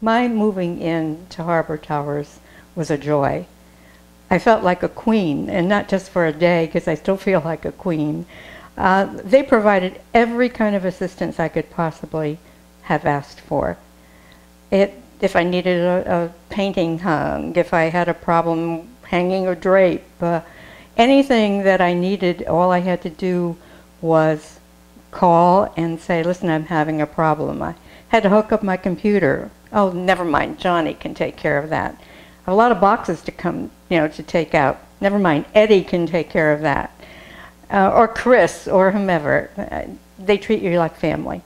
my moving in to Harbour Towers was a joy. I felt like a queen, and not just for a day, because I still feel like a queen. Uh, they provided every kind of assistance I could possibly have asked for. It, if I needed a, a painting hung, if I had a problem hanging a drape, uh, anything that I needed, all I had to do was call and say, listen, I'm having a problem. I had to hook up my computer. Oh, never mind, Johnny can take care of that. I have a lot of boxes to come, you know, to take out. Never mind, Eddie can take care of that. Uh, or Chris, or whomever. Uh, they treat you like family.